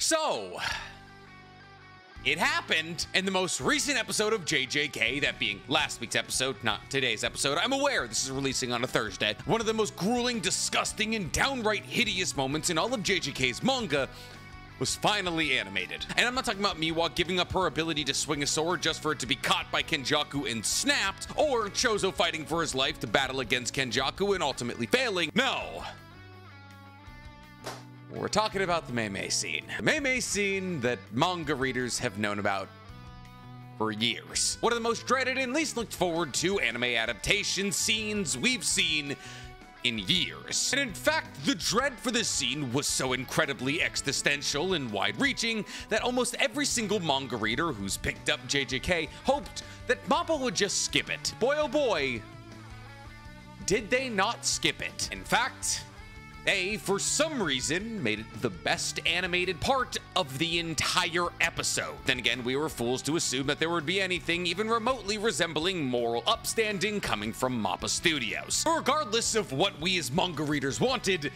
So, it happened in the most recent episode of JJK, that being last week's episode, not today's episode. I'm aware this is releasing on a Thursday. One of the most grueling, disgusting, and downright hideous moments in all of JJK's manga was finally animated. And I'm not talking about Miwa giving up her ability to swing a sword just for it to be caught by Kenjaku and snapped, or Choso fighting for his life to battle against Kenjaku and ultimately failing. No. We're talking about the Mei scene. The Mei scene that manga readers have known about for years. One of the most dreaded and least looked forward to anime adaptation scenes we've seen in years. And in fact, the dread for this scene was so incredibly existential and wide-reaching that almost every single manga reader who's picked up JJK hoped that Mappa would just skip it. Boy oh boy, did they not skip it. In fact, they, for some reason, made it the best animated part of the entire episode. Then again, we were fools to assume that there would be anything even remotely resembling moral upstanding coming from Mappa Studios. Regardless of what we as manga readers wanted,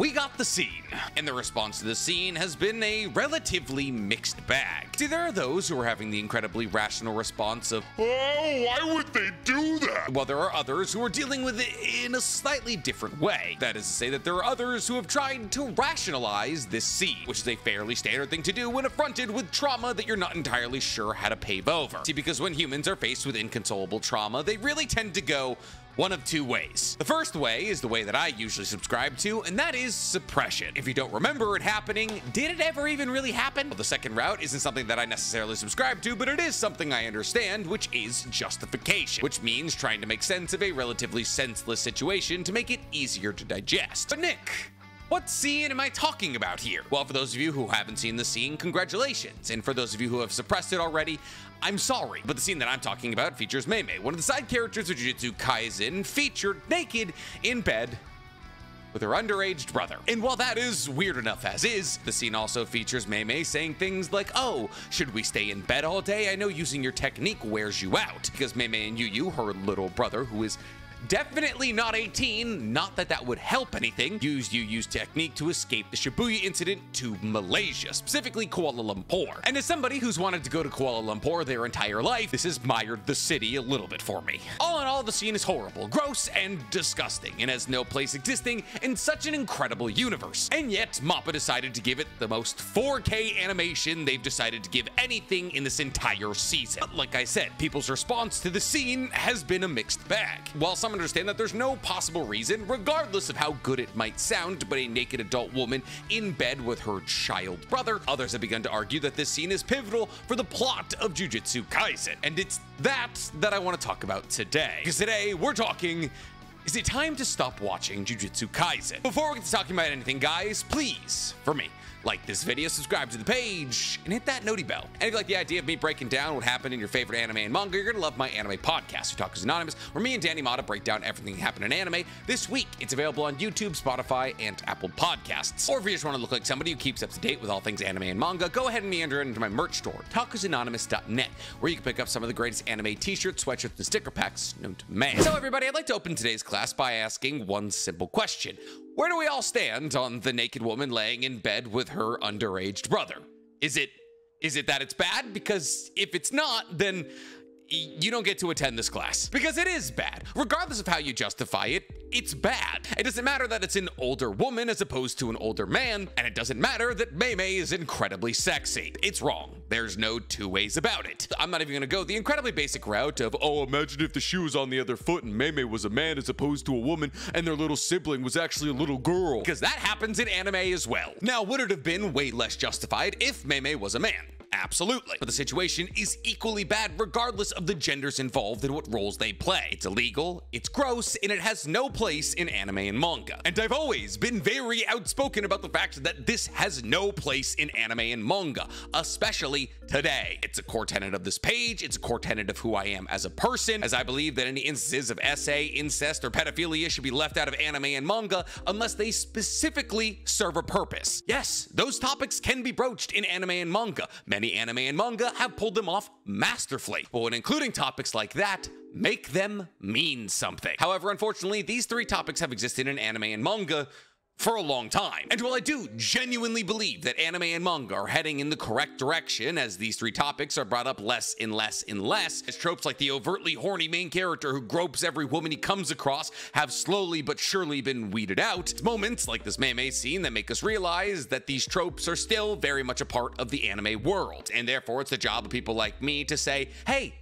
we got the scene, and the response to the scene has been a relatively mixed bag. See, there are those who are having the incredibly rational response of, Oh, why would they do that? while there are others who are dealing with it in a slightly different way. That is to say that there are others who have tried to rationalize this scene, which is a fairly standard thing to do when affronted with trauma that you're not entirely sure how to pave over. See, because when humans are faced with inconsolable trauma, they really tend to go one of two ways. The first way is the way that I usually subscribe to, and that is suppression. If you don't remember it happening, did it ever even really happen? Well, the second route isn't something that I necessarily subscribe to, but it is something I understand, which is justification, which means trying to make sense of a relatively senseless situation to make it easier to digest. But Nick, what scene am I talking about here? Well, for those of you who haven't seen the scene, congratulations. And for those of you who have suppressed it already, I'm sorry. But the scene that I'm talking about features Mei Mei, one of the side characters of Jujutsu Kaisen, featured naked in bed with her underaged brother. And while that is weird enough as is, the scene also features Mei Mei saying things like, oh, should we stay in bed all day? I know using your technique wears you out. Because Mei Mei and Yu Yu, her little brother, who is Definitely not 18, not that that would help anything. Used Yu Yu's technique to escape the Shibuya incident to Malaysia, specifically Kuala Lumpur. And as somebody who's wanted to go to Kuala Lumpur their entire life, this has mired the city a little bit for me. All in all, the scene is horrible, gross, and disgusting, and has no place existing in such an incredible universe. And yet, Mappa decided to give it the most 4K animation they've decided to give anything in this entire season. But like I said, people's response to the scene has been a mixed bag. While some understand that there's no possible reason, regardless of how good it might sound, but a naked adult woman in bed with her child brother, others have begun to argue that this scene is pivotal for the plot of Jujutsu Kaisen. And it's that that I want to talk about today. Because today we're talking is it time to stop watching Jujutsu Kaisen? Before we get to talking about anything, guys, please, for me, like this video, subscribe to the page, and hit that noti bell. And if you like the idea of me breaking down what happened in your favorite anime and manga, you're gonna love my anime podcast, Otakus Anonymous, where me and Danny Mata break down everything that happened in anime. This week, it's available on YouTube, Spotify, and Apple Podcasts. Or if you just want to look like somebody who keeps up to date with all things anime and manga, go ahead and meander into my merch store, otakusanonymous.net, where you can pick up some of the greatest anime t-shirts, sweatshirts, and sticker packs known to man. So everybody, I'd like to open today's class by asking one simple question. Where do we all stand on the naked woman laying in bed with her underaged brother? Is it is it that it's bad? Because if it's not, then you don't get to attend this class because it is bad. Regardless of how you justify it, it's bad. It doesn't matter that it's an older woman as opposed to an older man, and it doesn't matter that Mei Mei is incredibly sexy. It's wrong. There's no two ways about it. I'm not even gonna go the incredibly basic route of, oh, imagine if the shoe was on the other foot and Mei Mei was a man as opposed to a woman and their little sibling was actually a little girl. Because that happens in anime as well. Now, would it have been way less justified if Mei Mei was a man? Absolutely. But the situation is equally bad regardless of the genders involved and what roles they play. It's illegal, it's gross, and it has no place in anime and manga. And I've always been very outspoken about the fact that this has no place in anime and manga, especially today. It's a core tenet of this page, it's a core tenet of who I am as a person, as I believe that any instances of SA, incest, or pedophilia should be left out of anime and manga unless they specifically serve a purpose. Yes, those topics can be broached in anime and manga. Many anime and manga have pulled them off masterfully, but when including topics like that, make them mean something. However, unfortunately, these three topics have existed in anime and manga for a long time. And while I do genuinely believe that anime and manga are heading in the correct direction as these three topics are brought up less and less and less, as tropes like the overtly horny main character who gropes every woman he comes across have slowly but surely been weeded out, it's moments like this Mei Mei scene that make us realize that these tropes are still very much a part of the anime world, and therefore it's the job of people like me to say, hey,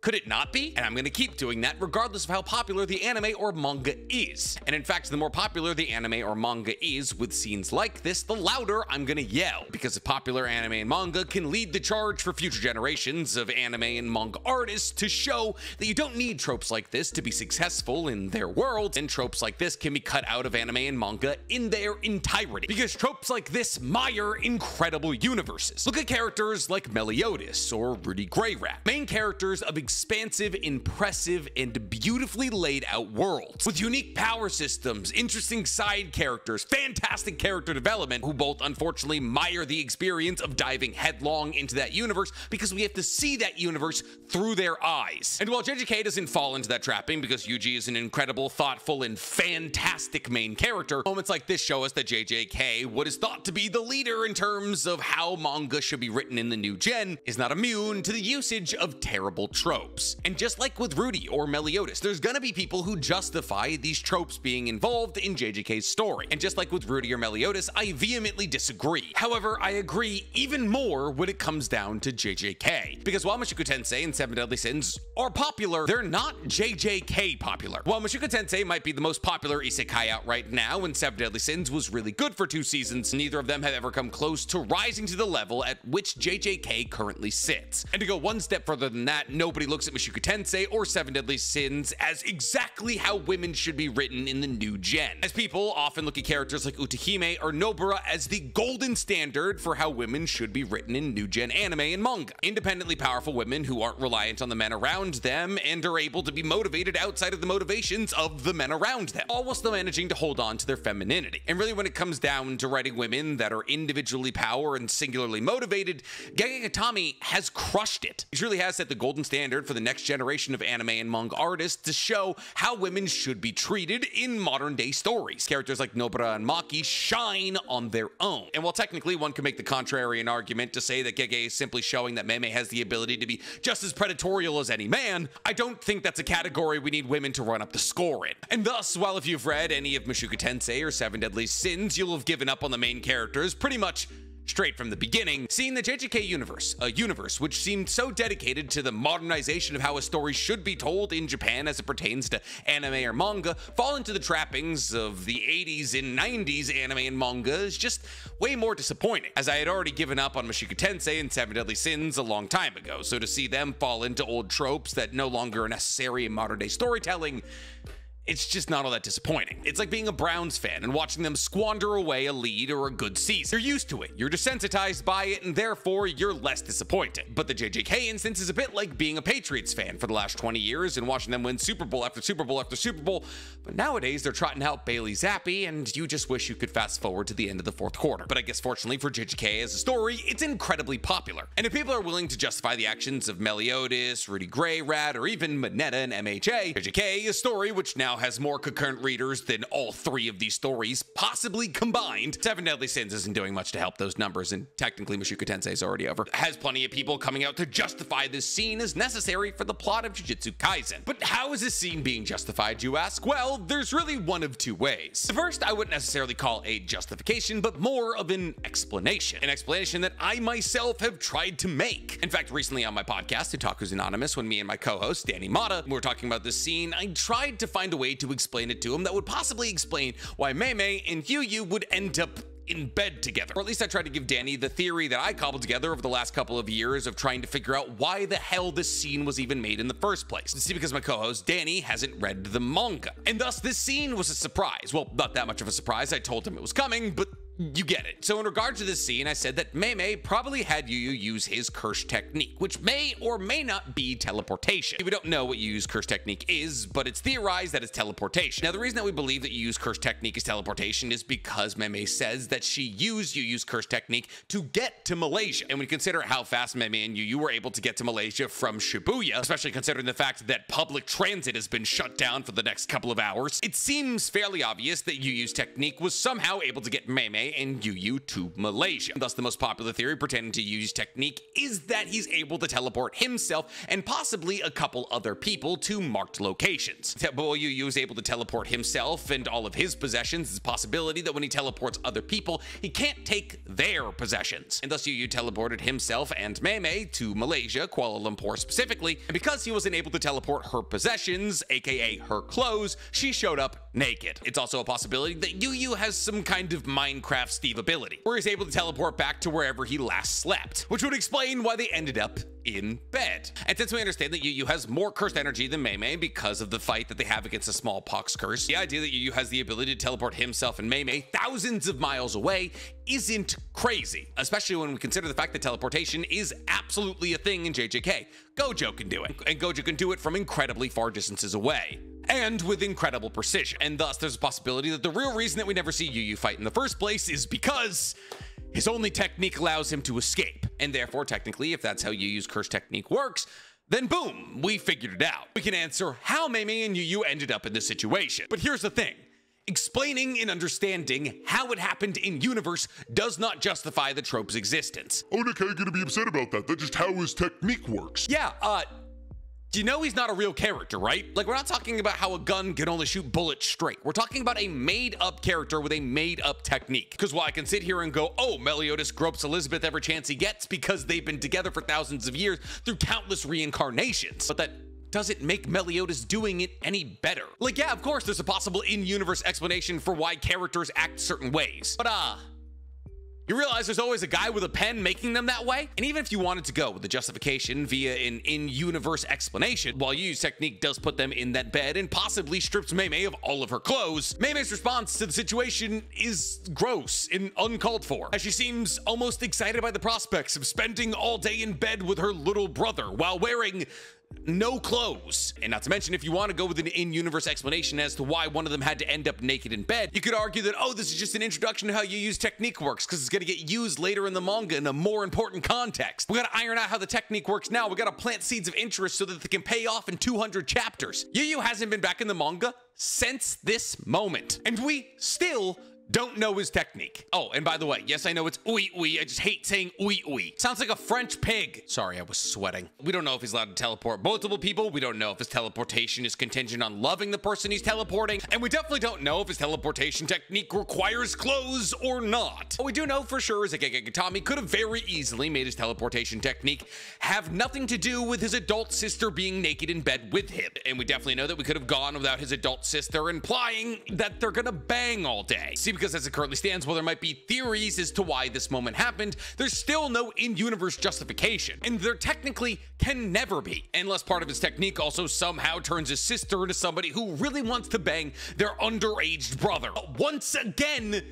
could it not be? And I'm gonna keep doing that regardless of how popular the anime or manga is. And in fact, the more popular the anime or manga is with scenes like this, the louder I'm gonna yell. Because if popular anime and manga can lead the charge for future generations of anime and manga artists to show that you don't need tropes like this to be successful in their world, and tropes like this can be cut out of anime and manga in their entirety. Because tropes like this mire incredible universes. Look at characters like Meliodas or Rudy Greyrat, main characters of expansive, impressive, and beautifully laid out worlds with unique power systems, interesting side characters, fantastic character development, who both unfortunately mire the experience of diving headlong into that universe because we have to see that universe through their eyes. And while JJK doesn't fall into that trapping because Yuji is an incredible, thoughtful, and fantastic main character, moments like this show us that JJK, what is thought to be the leader in terms of how manga should be written in the new gen, is not immune to the usage of terrible tropes tropes. And just like with Rudy or Meliodas, there's gonna be people who justify these tropes being involved in JJK's story. And just like with Rudy or Meliodas, I vehemently disagree. However, I agree even more when it comes down to JJK. Because while Mushoku Tensei and Seven Deadly Sins are popular, they're not JJK popular. While Mushoku Tensei might be the most popular isekai out right now, and Seven Deadly Sins was really good for two seasons, neither of them have ever come close to rising to the level at which JJK currently sits. And to go one step further than that, nobody looks at Mushoku Tensei or Seven Deadly Sins as exactly how women should be written in the new gen. As people often look at characters like Utahime or Nobara as the golden standard for how women should be written in new gen anime and manga. Independently powerful women who aren't reliant on the men around them and are able to be motivated outside of the motivations of the men around them, all while still managing to hold on to their femininity. And really when it comes down to writing women that are individually power and singularly motivated, Gege Akutami has crushed it. He truly has set the golden standard standard for the next generation of anime and manga artists to show how women should be treated in modern day stories. Characters like Nobara and Maki shine on their own. And while technically one can make the contrarian argument to say that Gege is simply showing that Mei Mei has the ability to be just as predatorial as any man, I don't think that's a category we need women to run up the score in. And thus, while if you've read any of Mushoku Tensei or Seven Deadly Sins, you'll have given up on the main characters pretty much straight from the beginning, seeing the JJK universe, a universe which seemed so dedicated to the modernization of how a story should be told in Japan as it pertains to anime or manga, fall into the trappings of the 80s and 90s anime and manga is just way more disappointing, as I had already given up on Mushoku Tensei and Seven Deadly Sins a long time ago, so to see them fall into old tropes that no longer are necessary in modern day storytelling it's just not all that disappointing. It's like being a Browns fan and watching them squander away a lead or a good season. You're used to it, you're desensitized by it, and therefore you're less disappointed. But the JJK instance is a bit like being a Patriots fan for the last 20 years and watching them win Super Bowl after Super Bowl after Super Bowl. But nowadays they're trotting out Bailey Zappe, and you just wish you could fast forward to the end of the fourth quarter. But I guess fortunately for JJK as a story, it's incredibly popular. And if people are willing to justify the actions of Meliodas, Rudy Greyrat, or even Mineta and MHA, JJK, is a story which now has more concurrent readers than all three of these stories possibly combined. Seven Deadly Sins isn't doing much to help those numbers, and technically Mushoku Tensei is already over. Has plenty of people coming out to justify this scene as necessary for the plot of Jujutsu Kaisen. But how is this scene being justified, you ask? Well, there's really one of two ways. The first, I wouldn't necessarily call a justification, but more of an explanation. An explanation that I myself have tried to make. In fact, recently on my podcast, Otaku's Anonymous, when me and my co-host, Danny Mata, were talking about this scene, I tried to find a way to explain it to him that would possibly explain why Mei Mei and Yu Yu would end up in bed together. Or at least I tried to give Danny the theory that I cobbled together over the last couple of years of trying to figure out why the hell this scene was even made in the first place. See, because my co-host Danny hasn't read the manga. And thus this scene was a surprise. Well, not that much of a surprise. I told him it was coming, but Hmm. you get it. So in regard to this scene, I said that Mei probably had Yu Yu use his curse technique, which may or may not be teleportation. We don't know what Yu Yu's curse technique is, but it's theorized that it's teleportation. Now, the reason that we believe that Yu Yu's curse technique is teleportation is because Mei says that she used Yu Yu's curse technique to get to Malaysia. And when you consider how fast Mei and Yu Yu were able to get to Malaysia from Shibuya, especially considering the fact that public transit has been shut down for the next couple of hours, it seems fairly obvious that Yu Yu's technique was somehow able to get Mei Mei and YuYu to Malaysia. Thus, the most popular theory pertaining to Yu Yu's technique is that he's able to teleport himself and possibly a couple other people to marked locations. While Yu Yu is able to teleport himself and all of his possessions, there's a possibility that when he teleports other people, he can't take their possessions. And thus, Yu Yu teleported himself and Mei Mei to Malaysia, Kuala Lumpur specifically, and because he wasn't able to teleport her possessions, aka her clothes, she showed up naked. It's also a possibility that Yu Yu has some kind of Minecraft Steve ability, where he's able to teleport back to wherever he last slept, which would explain why they ended up in bed. And since we understand that Yu Yu has more cursed energy than Mei Mei because of the fight that they have against the smallpox curse, the idea that Yu Yu has the ability to teleport himself and Mei Mei thousands of miles away isn't crazy, especially when we consider the fact that teleportation is absolutely a thing in JJK. Gojo can do it, and Gojo can do it from incredibly far distances away and with incredible precision. And thus, there's a possibility that the real reason that we never see Yu Yu fight in the first place is because his only technique allows him to escape. And therefore, technically, if that's how Yu Yu's curse technique works, then boom, we figured it out. We can answer how Mei Mei and Yu Yu ended up in this situation. But here's the thing. Explaining and understanding how it happened in universe does not justify the trope's existence. Onakai gonna be upset about that. That's just how his technique works. Yeah, uh, you know he's not a real character, right? Like, we're not talking about how a gun can only shoot bullets straight. We're talking about a made up character with a made up technique. Because while I can sit here and go, oh, Meliodas gropes Elizabeth every chance he gets because they've been together for thousands of years through countless reincarnations, but that doesn't make Meliodas doing it any better. Like, yeah, of course, there's a possible in universe explanation for why characters act certain ways. But, uh, you realize there's always a guy with a pen making them that way? And even if you wanted to go with the justification via an in-universe explanation, while Yu's technique does put them in that bed and possibly strips Mei of all of her clothes, Mei's response to the situation is gross and uncalled for, as she seems almost excited by the prospects of spending all day in bed with her little brother while wearing no clothes. And not to mention, if you want to go with an in-universe explanation as to why one of them had to end up naked in bed, you could argue that, oh, this is just an introduction to how Yu Yu's technique works, because it's going to get used later in the manga in a more important context. We got to iron out how the technique works now. We got to plant seeds of interest so that they can pay off in 200 chapters. Yu Yu hasn't been back in the manga since this moment. And we still don't know his technique. Oh, and by the way, yes, I know it's Ui Ui. I just hate saying Ui Ui. Sounds like a French pig. Sorry, I was sweating. We don't know if he's allowed to teleport multiple people. We don't know if his teleportation is contingent on loving the person he's teleporting. And we definitely don't know if his teleportation technique requires clothes or not. What we do know for sure is that Gatami could have very easily made his teleportation technique have nothing to do with his adult sister being naked in bed with him. And we definitely know that we could have gone without his adult sister implying that they're gonna bang all day. See, because as it currently stands, while there might be theories as to why this moment happened, there's still no in-universe justification, and there technically can never be, unless part of his technique also somehow turns his sister into somebody who really wants to bang their underaged brother. But once again,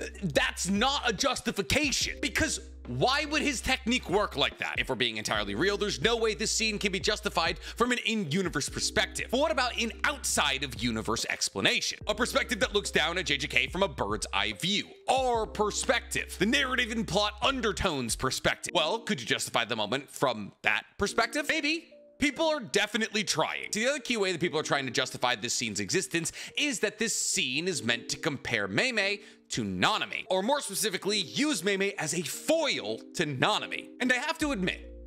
uh, that's not a justification. Because why would his technique work like that? If we're being entirely real, there's no way this scene can be justified from an in-universe perspective. But what about an outside of universe explanation? A perspective that looks down at JJK from a bird's eye view. Our perspective. The narrative and plot undertones perspective. Well, could you justify the moment from that perspective? Maybe. People are definitely trying. So the other key way that people are trying to justify this scene's existence is that this scene is meant to compare Mei to Nanami, or more specifically, use Mei as a foil to Nanami. And I have to admit,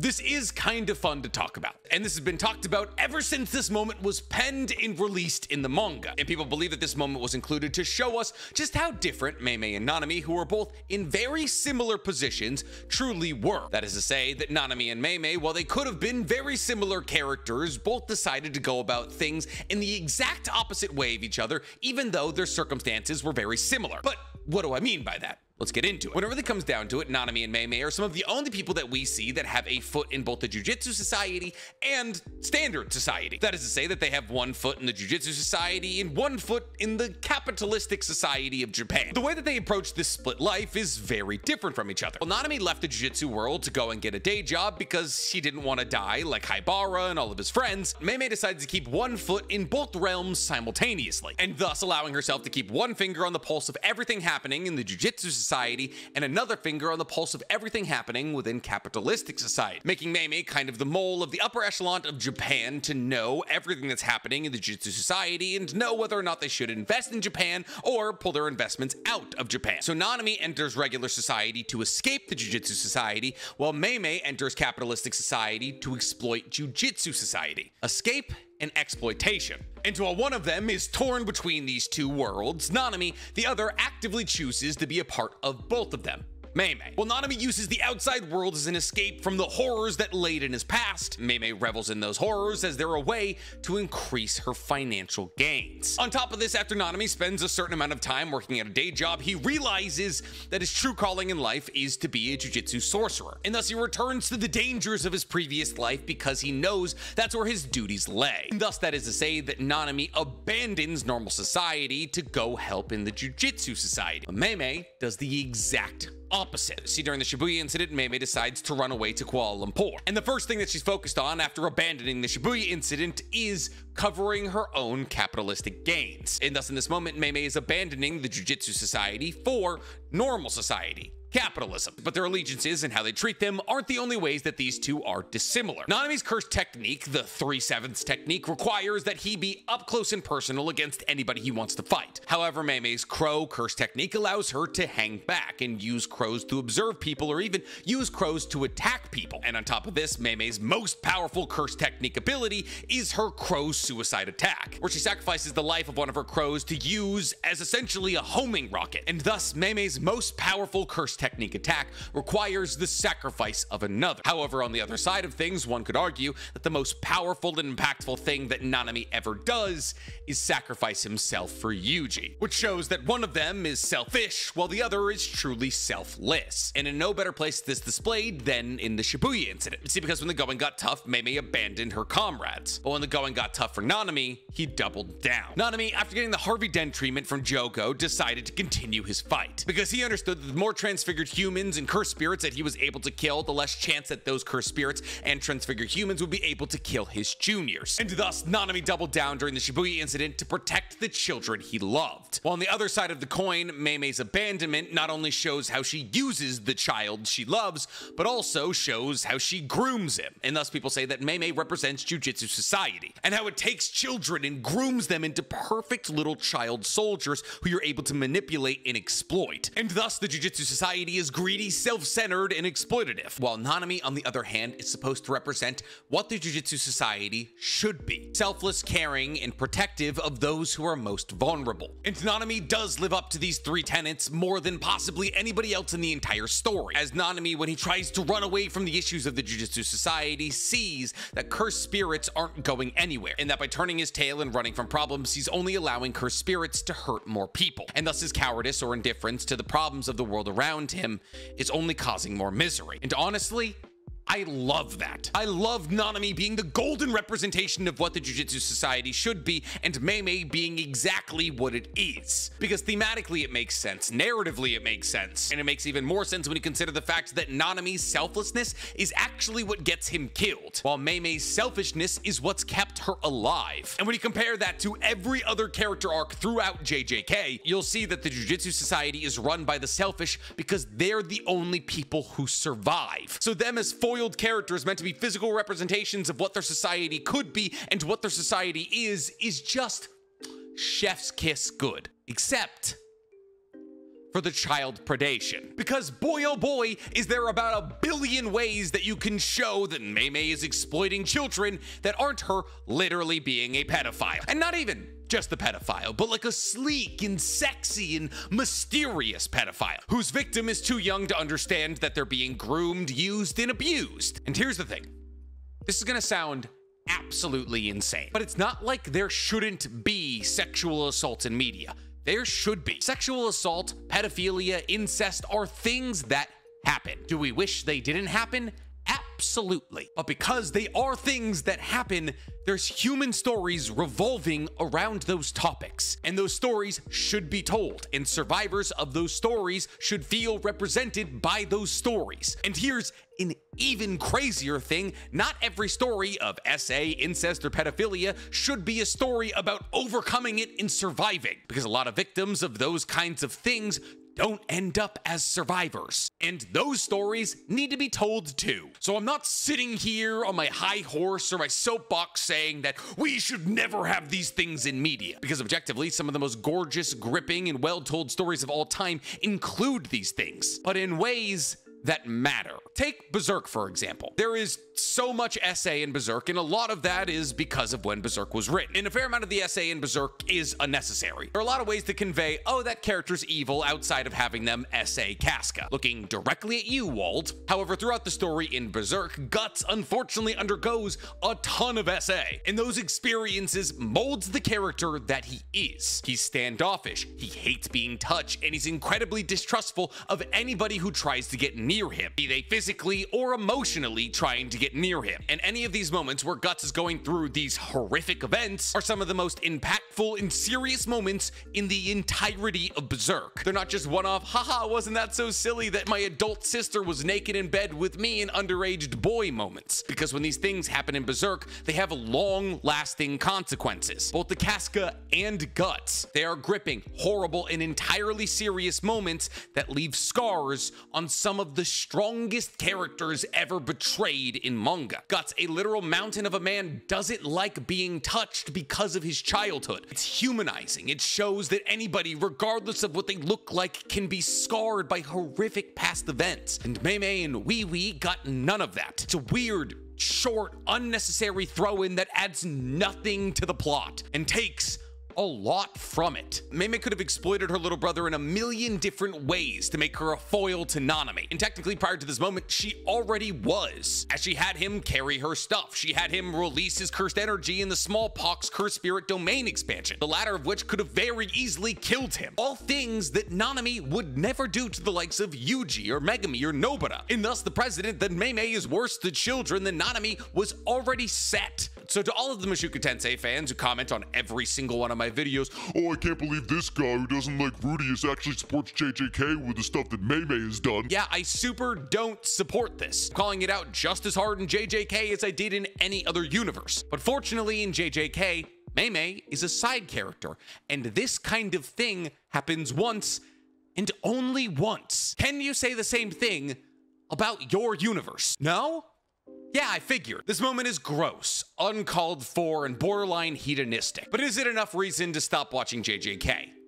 this is kind of fun to talk about, and this has been talked about ever since this moment was penned and released in the manga. And people believe that this moment was included to show us just how different Mei Mei and Nanami, who were both in very similar positions, truly were. That is to say, that Nanami and Mei Mei, while they could have been very similar characters, both decided to go about things in the exact opposite way of each other, even though their circumstances were very similar. But what do I mean by that? Let's get into it. When it really comes down to it, Nanami and Mei Mei are some of the only people that we see that have a foot in both the Jujutsu Society and Standard Society. That is to say that they have one foot in the Jujutsu Society and one foot in the capitalistic society of Japan. The way that they approach this split life is very different from each other. Well, Nanami left the Jujutsu world to go and get a day job because she didn't want to die like Haibara and all of his friends. Mei Mei decides to keep one foot in both realms simultaneously, and thus allowing herself to keep one finger on the pulse of everything happening in the Jujutsu Society society and another finger on the pulse of everything happening within capitalistic society, making Mei Mei kind of the mole of the upper echelon of Japan to know everything that's happening in the Jujutsu society and know whether or not they should invest in Japan or pull their investments out of Japan. So Nanami enters regular society to escape the Jujutsu society, while Mei Mei enters capitalistic society to exploit Jujutsu society. Escape and exploitation. And while one of them is torn between these two worlds, Nanami, the other actively chooses to be a part of both of them. Mei. While Nanami uses the outside world as an escape from the horrors that laid in his past, Mei revels in those horrors as they're a way to increase her financial gains. On top of this, after Nanami spends a certain amount of time working at a day job, he realizes that his true calling in life is to be a jujutsu sorcerer, and thus he returns to the dangers of his previous life because he knows that's where his duties lay. And thus, that is to say that Nanami abandons normal society to go help in the jujutsu society. Mei does the exact opposite. See, during the Shibuya incident, Mei decides to run away to Kuala Lumpur. And the first thing that she's focused on after abandoning the Shibuya incident is covering her own capitalistic gains. And thus, in this moment, Mei Mei is abandoning the Jujutsu Society for normal society capitalism. But their allegiances and how they treat them aren't the only ways that these two are dissimilar. Nanami's curse technique, the 3 sevenths technique, requires that he be up close and personal against anybody he wants to fight. However, Mei Mei's crow curse technique allows her to hang back and use crows to observe people or even use crows to attack people. And on top of this, Mei Mei's most powerful curse technique ability is her crow suicide attack, where she sacrifices the life of one of her crows to use as essentially a homing rocket. And thus, Mei Mei's most powerful curse technique attack requires the sacrifice of another. However, on the other side of things, one could argue that the most powerful and impactful thing that Nanami ever does is sacrifice himself for Yuji, which shows that one of them is selfish while the other is truly selfless. And in no better place this displayed than in the Shibuya incident. See, because when the going got tough, Mei abandoned her comrades. But when the going got tough for Nanami, he doubled down. Nanami, after getting the Harvey Dent treatment from Jogo, decided to continue his fight because he understood that the more transfigured transfigured humans and cursed spirits that he was able to kill, the less chance that those cursed spirits and transfigured humans would be able to kill his juniors. And thus, Nanami doubled down during the Shibuya incident to protect the children he loved. While on the other side of the coin, Mei Mei's abandonment not only shows how she uses the child she loves, but also shows how she grooms him. And thus, people say that Mei Mei represents Jujutsu society, and how it takes children and grooms them into perfect little child soldiers who you're able to manipulate and exploit. And thus, the Jujutsu society society is greedy, self-centered, and exploitative, while Nanami, on the other hand, is supposed to represent what the Jujutsu society should be. Selfless, caring, and protective of those who are most vulnerable. And Nanami does live up to these three tenets more than possibly anybody else in the entire story, as Nanami, when he tries to run away from the issues of the Jujutsu society, sees that cursed spirits aren't going anywhere, and that by turning his tail and running from problems, he's only allowing cursed spirits to hurt more people, and thus his cowardice or indifference to the problems of the world around him is only causing more misery. And honestly, I love that. I love Nanami being the golden representation of what the Jujutsu Society should be, and Mei Mei being exactly what it is. Because thematically it makes sense, narratively it makes sense, and it makes even more sense when you consider the fact that Nanami's selflessness is actually what gets him killed, while Mei Mei's selfishness is what's kept her alive. And when you compare that to every other character arc throughout JJK, you'll see that the Jujutsu Society is run by the selfish because they're the only people who survive. So them as foil foiled characters meant to be physical representations of what their society could be and what their society is, is just chef's kiss good. Except for the child predation. Because boy oh boy, is there about a billion ways that you can show that Mei is exploiting children that aren't her literally being a pedophile. And not even just the pedophile, but like a sleek and sexy and mysterious pedophile whose victim is too young to understand that they're being groomed, used, and abused. And here's the thing this is gonna sound absolutely insane, but it's not like there shouldn't be sexual assault in media There should be. Sexual assault, pedophilia, incest are things that happen. Do we wish they didn't happen? Absolutely. But because they are things that happen, there's human stories revolving around those topics. And those stories should be told, and survivors of those stories should feel represented by those stories. And here's an even crazier thing not every story of SA, incest, or pedophilia should be a story about overcoming it and surviving, because a lot of victims of those kinds of things don't end up as survivors. And those stories need to be told too. So I'm not sitting here on my high horse or my soapbox saying that we should never have these things in media, because objectively, some of the most gorgeous, gripping, and well told stories of all time include these things, but in ways that matter. Take Berserk, for example. There is so much SA in Berserk, and a lot of that is because of when Berserk was written. And a fair amount of the SA in Berserk is unnecessary. There are a lot of ways to convey, oh, that character's evil outside of having them SA Casca, looking directly at you, Wyald. However, throughout the story in Berserk, Guts unfortunately undergoes a ton of SA, and those experiences molds the character that he is. He's standoffish, he hates being touched, and he's incredibly distrustful of anybody who tries to get near him, be they physically or emotionally trying to get near him. And any of these moments where Guts is going through these horrific events are some of the most impactful and serious moments in the entirety of Berserk. They're not just one-off, haha, wasn't that so silly that my adult sister was naked in bed with me and underaged boy moments. Because when these things happen in Berserk, they have long-lasting consequences. Both the Casca and Guts. They are gripping, horrible, and entirely serious moments that leave scars on some of the strongest characters ever betrayed in manga. Guts, a literal mountain of a man, doesn't like being touched because of his childhood. It's humanizing. It shows that anybody, regardless of what they look like, can be scarred by horrific past events. And Mei Mei and Ui Ui got none of that. It's a weird, short, unnecessary throw in that adds nothing to the plot and takes a lot from it. Mei could have exploited her little brother in a million different ways to make her a foil to Nanami. And technically, prior to this moment, she already was, as she had him carry her stuff. She had him release his cursed energy in the smallpox cursed spirit domain expansion, the latter of which could have very easily killed him. All things that Nanami would never do to the likes of Yuji or Megumi or Nobara. And thus, the president that Mei is worse to children than Nanami was already set. So to all of the Mushoku Tensei fans who comment on every single one of my videos, Oh, I can't believe this guy who doesn't like Rudeus actually supports JJK with the stuff that Mei has done. yeah, I super don't support this. I'm calling it out just as hard in JJK as I did in any other universe. But fortunately in JJK, Mei is a side character, and this kind of thing happens once and only once. Can you say the same thing about your universe? No? Yeah, I figured. This moment is gross, uncalled for, and borderline hedonistic. But is it enough reason to stop watching JJK?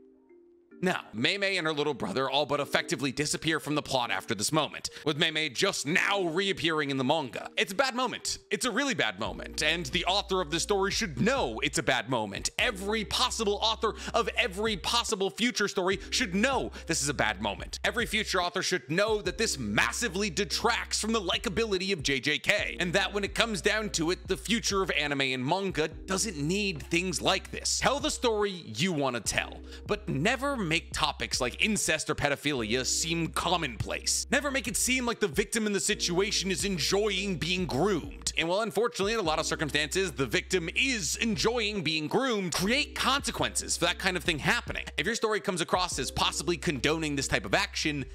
No, Mei Mei and her little brother all but effectively disappear from the plot after this moment, with Mei Mei just now reappearing in the manga. It's a bad moment. It's a really bad moment, and the author of the story should know it's a bad moment. Every possible author of every possible future story should know this is a bad moment. Every future author should know that this massively detracts from the likability of JJK, and that when it comes down to it, the future of anime and manga doesn't need things like this. Tell the story you want to tell, but never make topics like incest or pedophilia seem commonplace. Never make it seem like the victim in the situation is enjoying being groomed. And while unfortunately in a lot of circumstances the victim is enjoying being groomed, create consequences for that kind of thing happening. If your story comes across as possibly condoning this type of action,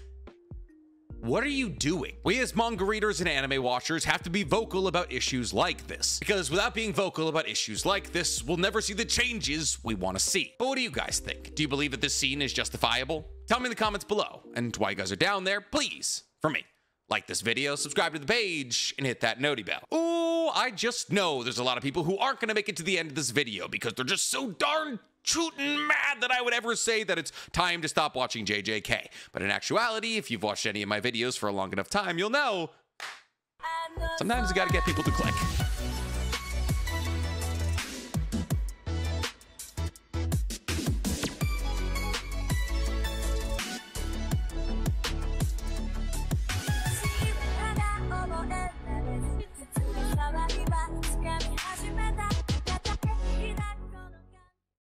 what are you doing? We as manga readers and anime watchers have to be vocal about issues like this, because without being vocal about issues like this, we'll never see the changes we want to see. But what do you guys think? Do you believe that this scene is justifiable? Tell me in the comments below, and while you guys are down there, please, for me, like this video, subscribe to the page, and hit that noti bell. Ooh, I just know there's a lot of people who aren't gonna make it to the end of this video because they're just so darn tootin' mad that I would ever say that it's time to stop watching JJK. But in actuality, if you've watched any of my videos for a long enough time, you'll know sometimes you gotta get people to click.